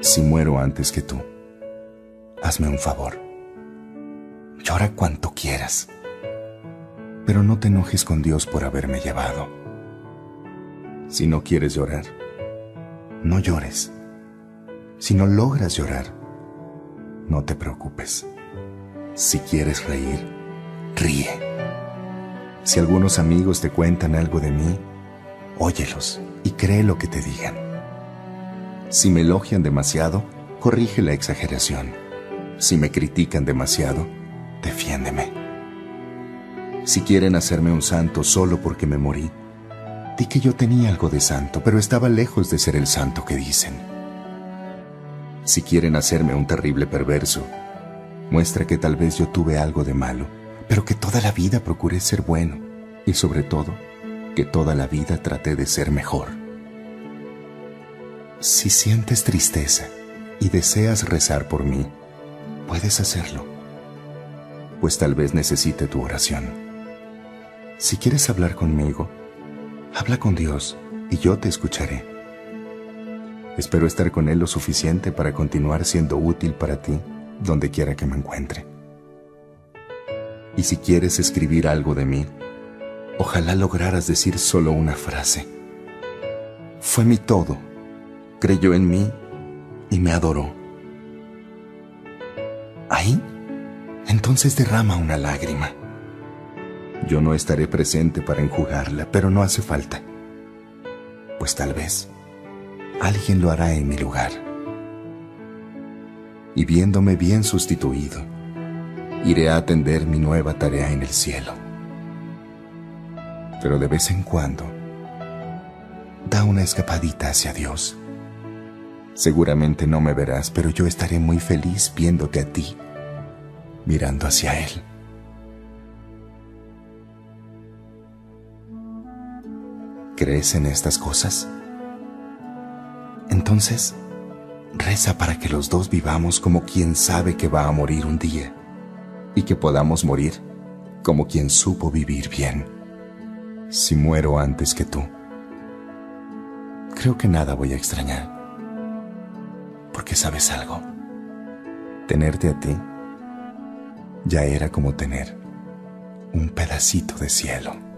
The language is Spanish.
Si muero antes que tú, hazme un favor. Llora cuanto quieras, pero no te enojes con Dios por haberme llevado. Si no quieres llorar, no llores. Si no logras llorar, no te preocupes. Si quieres reír, ríe. Si algunos amigos te cuentan algo de mí, óyelos y cree lo que te digan. Si me elogian demasiado, corrige la exageración. Si me critican demasiado, defiéndeme. Si quieren hacerme un santo solo porque me morí, di que yo tenía algo de santo, pero estaba lejos de ser el santo que dicen. Si quieren hacerme un terrible perverso, muestra que tal vez yo tuve algo de malo, pero que toda la vida procuré ser bueno y sobre todo, que toda la vida traté de ser mejor. Si sientes tristeza y deseas rezar por mí, puedes hacerlo, pues tal vez necesite tu oración. Si quieres hablar conmigo, habla con Dios y yo te escucharé. Espero estar con Él lo suficiente para continuar siendo útil para ti donde quiera que me encuentre. Y si quieres escribir algo de mí, ojalá lograras decir solo una frase. Fue mi todo, creyó en mí y me adoró. Ahí, entonces derrama una lágrima. Yo no estaré presente para enjugarla, pero no hace falta, pues tal vez alguien lo hará en mi lugar. Y viéndome bien sustituido, iré a atender mi nueva tarea en el cielo. Pero de vez en cuando, da una escapadita hacia Dios. Seguramente no me verás, pero yo estaré muy feliz viéndote a ti, mirando hacia Él. ¿Crees en estas cosas? Entonces, reza para que los dos vivamos como quien sabe que va a morir un día y que podamos morir como quien supo vivir bien. Si muero antes que tú, creo que nada voy a extrañar. Porque sabes algo, tenerte a ti ya era como tener un pedacito de cielo.